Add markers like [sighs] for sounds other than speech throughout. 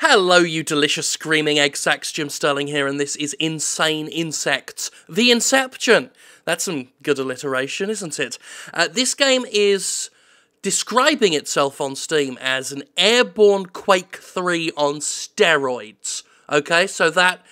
Hello, you delicious screaming egg sacks. Jim Sterling here, and this is Insane Insects, The Inception. That's some good alliteration, isn't it? Uh, this game is describing itself on Steam as an airborne Quake 3 on steroids. Okay, so that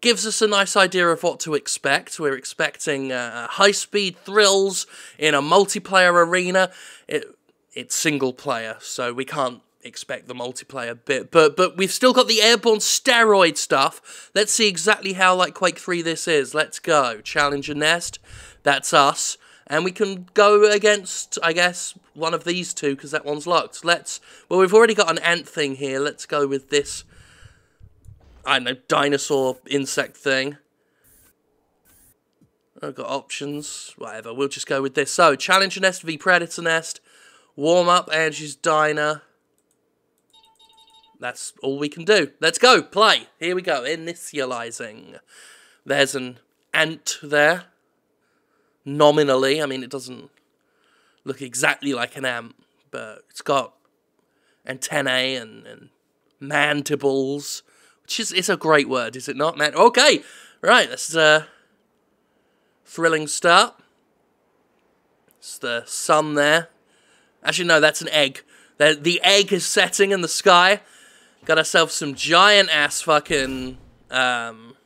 gives us a nice idea of what to expect. We're expecting uh, high speed thrills in a multiplayer arena. It, it's single player, so we can't expect the multiplayer bit. But but we've still got the airborne steroid stuff. Let's see exactly how like Quake 3 this is. Let's go. Challenger Nest. That's us. And we can go against, I guess, one of these two, because that one's locked. Let's... Well, we've already got an ant thing here. Let's go with this... I don't know, dinosaur insect thing. I've got options. Whatever, we'll just go with this. So, Challenger Nest v Predator Nest. Warm up, Angie's Diner. That's all we can do. Let's go, play. Here we go, initializing. There's an ant there. Nominally, I mean, it doesn't look exactly like an ant, but it's got antennae and, and mandibles, which is it's a great word, is it not, man? Okay, right, this is a thrilling start. It's the sun there. Actually, no, that's an egg. The, the egg is setting in the sky. Got ourselves some giant ass fucking um,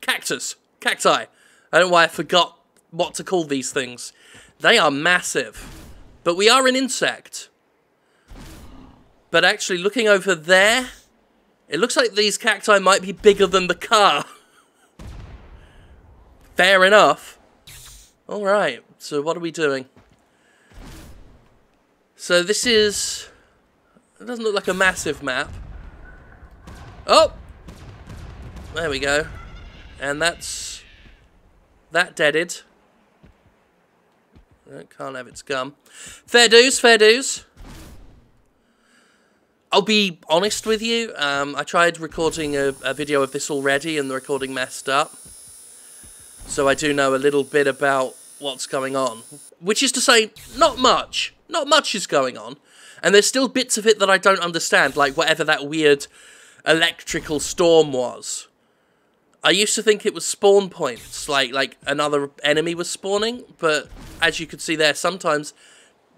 cactus, cacti. I don't know why I forgot what to call these things. They are massive, but we are an insect. But actually, looking over there, it looks like these cacti might be bigger than the car. [laughs] Fair enough. Alright, so what are we doing? So this is it doesn't look like a massive map. Oh! There we go. And that's... That deaded. It can't have its gum. Fair dues, fair dues. I'll be honest with you. Um, I tried recording a, a video of this already and the recording messed up. So I do know a little bit about what's going on. Which is to say, not much. Not much is going on. And there's still bits of it that I don't understand, like whatever that weird electrical storm was. I used to think it was spawn points, like like another enemy was spawning, but as you could see there, sometimes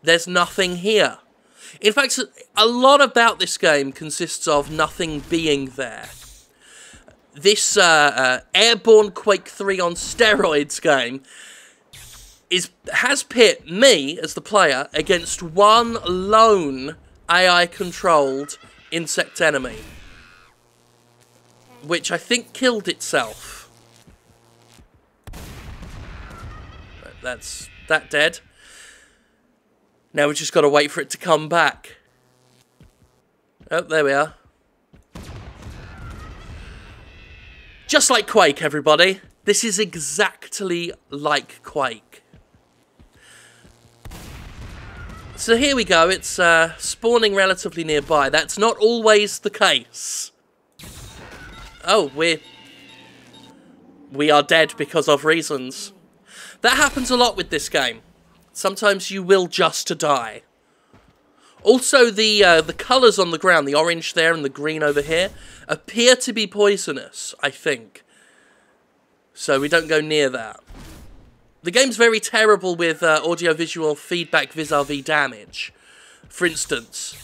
there's nothing here. In fact, a lot about this game consists of nothing being there. This uh, uh, Airborne Quake 3 on steroids game is has pit me as the player against one lone AI controlled insect enemy which I think killed itself. That's that dead. Now we just got to wait for it to come back. Oh there we are. Just like Quake everybody. This is exactly like Quake So here we go, it's uh, spawning relatively nearby. That's not always the case. Oh, we're... We are dead because of reasons. That happens a lot with this game. Sometimes you will just to die. Also, the uh, the colours on the ground, the orange there and the green over here, appear to be poisonous, I think. So we don't go near that. The game's very terrible with uh, audio-visual feedback vis-a-vis -vis damage. For instance,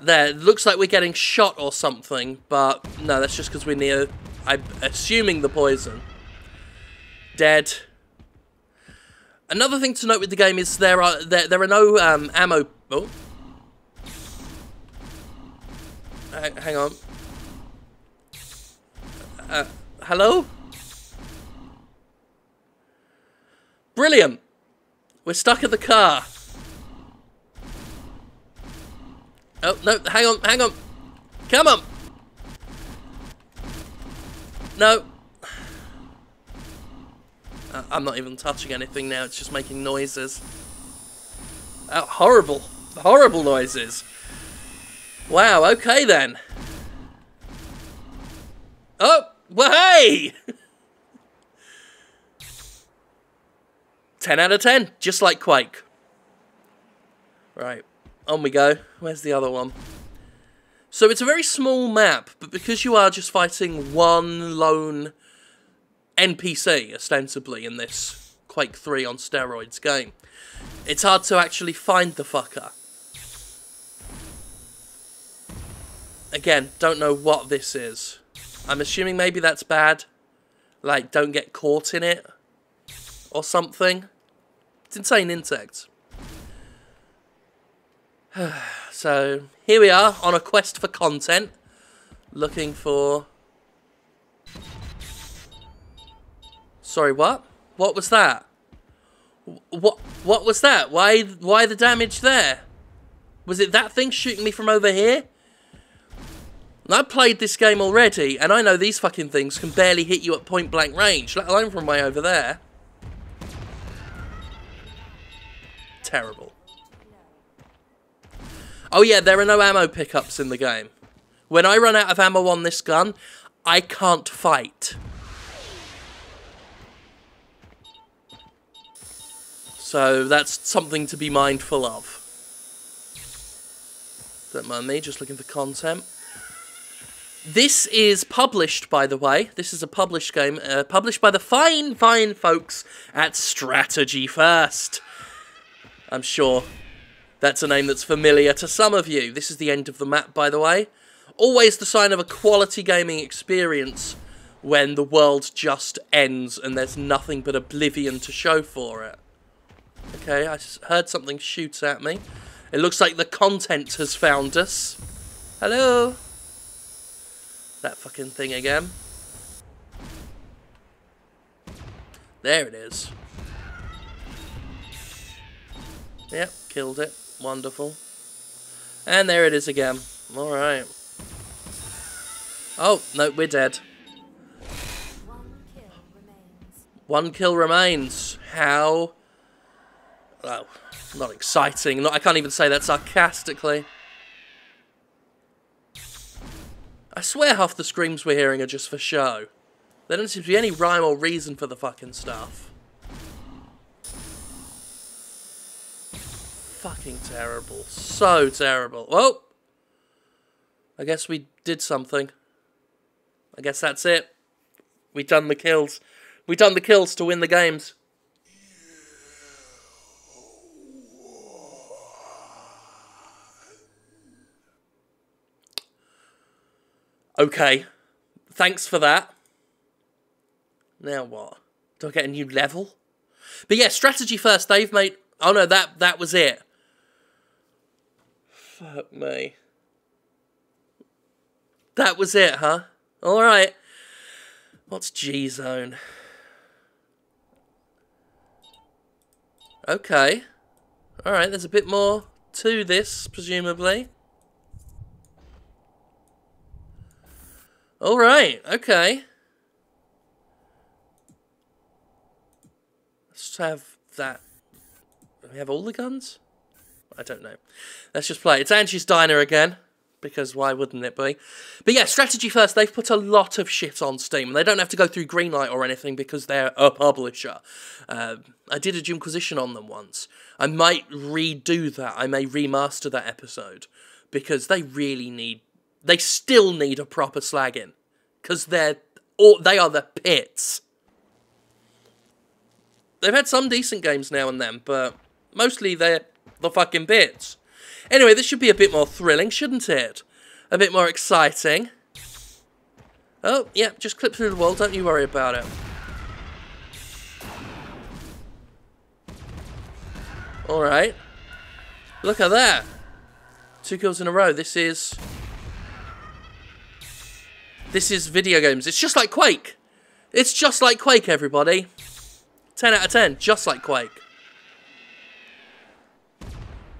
there, looks like we're getting shot or something, but no, that's just because we're near, I'm assuming the poison. Dead. Another thing to note with the game is there are there, there are no um, ammo... Oh. hang on. Uh, hello? Brilliant. We're stuck at the car. Oh, no, hang on, hang on. Come on. No. Uh, I'm not even touching anything now, it's just making noises. Oh, horrible, horrible noises. Wow, okay then. Oh, well, hey! [laughs] 10 out of 10, just like Quake. Right. on we go. Where's the other one? So it's a very small map, but because you are just fighting one lone NPC, ostensibly, in this Quake 3 on steroids game, it's hard to actually find the fucker. Again, don't know what this is. I'm assuming maybe that's bad. Like, don't get caught in it. Or something. It's insane insects. [sighs] so, here we are on a quest for content. Looking for... Sorry, what? What was that? What what was that? Why why the damage there? Was it that thing shooting me from over here? I've played this game already, and I know these fucking things can barely hit you at point blank range, let alone from way over there. Terrible. Oh yeah, there are no ammo pickups in the game. When I run out of ammo on this gun, I can't fight. So that's something to be mindful of. Don't mind me, just looking for content. This is published, by the way. This is a published game, uh, published by the fine, fine folks at Strategy First. I'm sure that's a name that's familiar to some of you. This is the end of the map, by the way. Always the sign of a quality gaming experience when the world just ends and there's nothing but oblivion to show for it. Okay, I heard something shoot at me. It looks like the content has found us. Hello? That fucking thing again. There it is. Yep, killed it. Wonderful. And there it is again. Alright. Oh, no, we're dead. One kill remains. How Oh, not exciting. Not, I can't even say that sarcastically. I swear half the screams we're hearing are just for show. There doesn't seem to be any rhyme or reason for the fucking stuff. Fucking terrible. So terrible. Well, I guess we did something. I guess that's it. We done the kills. We done the kills to win the games. Okay. Thanks for that. Now what? Do I get a new level? But yeah, strategy first. They've made... Oh no, that, that was it. Fuck me. That was it, huh? Alright. What's G-Zone? Okay. Alright, there's a bit more to this, presumably. All right. Okay. Let's have that. we have all the guns? I don't know. Let's just play. It's Angie's Diner again. Because why wouldn't it be? But yeah, strategy first. They've put a lot of shit on Steam. They don't have to go through Greenlight or anything because they're a publisher. Uh, I did a Jimquisition on them once. I might redo that. I may remaster that episode. Because they really need they still need a proper slagging because they're or they are the pits. They've had some decent games now and then, but mostly they're the fucking bits. Anyway, this should be a bit more thrilling, shouldn't it? A bit more exciting. Oh, yeah, just clip through the wall, don't you worry about it. Alright. Look at that. Two kills in a row. This is this is video games. It's just like Quake. It's just like Quake, everybody. 10 out of 10, just like Quake.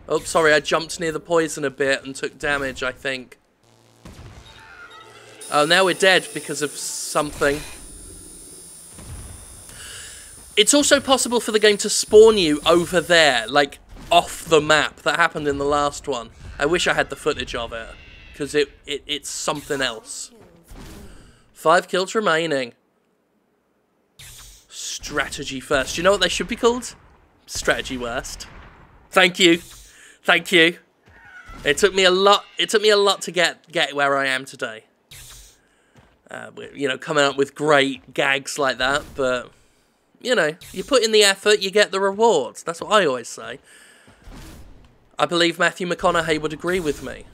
Oh, sorry, I jumped near the poison a bit and took damage, I think. Oh, now we're dead because of something. It's also possible for the game to spawn you over there, like, off the map. That happened in the last one. I wish I had the footage of it, because it, it, it's something else. Five kills remaining. Strategy first. You know what they should be called? Strategy worst. Thank you. Thank you. It took me a lot. It took me a lot to get get where I am today. Uh, you know, coming up with great gags like that, but you know, you put in the effort, you get the rewards. That's what I always say. I believe Matthew McConaughey would agree with me.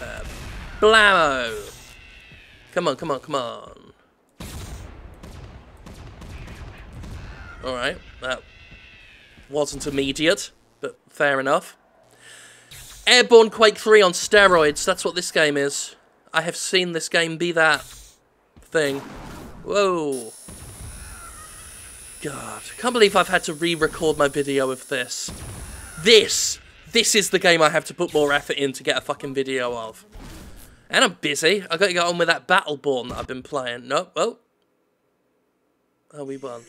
Uh, blammo! Come on, come on, come on. Alright, that wasn't immediate, but fair enough. Airborne Quake 3 on steroids, that's what this game is. I have seen this game be that thing. Whoa. God, I can't believe I've had to re-record my video of this. This! This is the game I have to put more effort in to get a fucking video of. And I'm busy. i got to get on with that Battleborn that I've been playing. Nope. Oh. Oh, we won.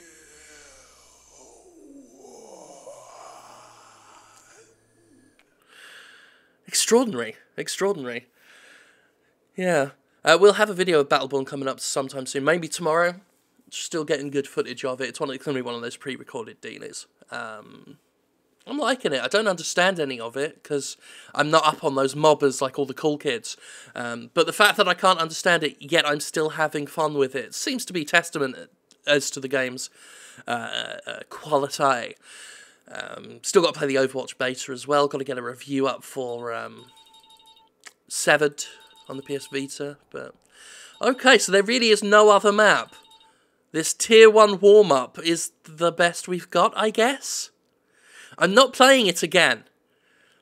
Extraordinary. Extraordinary. Yeah. Uh, we'll have a video of Battleborn coming up sometime soon. Maybe tomorrow. Still getting good footage of it. It's, one, it's going to be one of those pre-recorded dealers. Um, I'm liking it. I don't understand any of it because I'm not up on those MOBAs like all the cool kids. Um, but the fact that I can't understand it yet I'm still having fun with it seems to be testament as to the game's uh, uh, quality. Um, still got to play the Overwatch beta as well. Got to get a review up for um, Severed on the PS Vita. But okay, so there really is no other map. This tier one warm up is the best we've got, I guess. I'm not playing it again.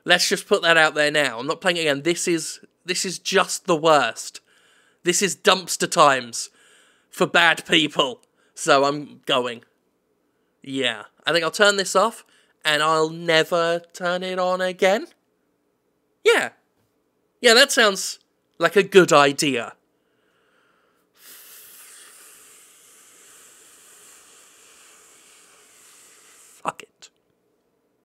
Let's just put that out there now. I'm not playing it again. This is this is just the worst. This is dumpster times for bad people. So I'm going. Yeah. I think I'll turn this off and I'll never turn it on again. Yeah. Yeah, that sounds like a good idea.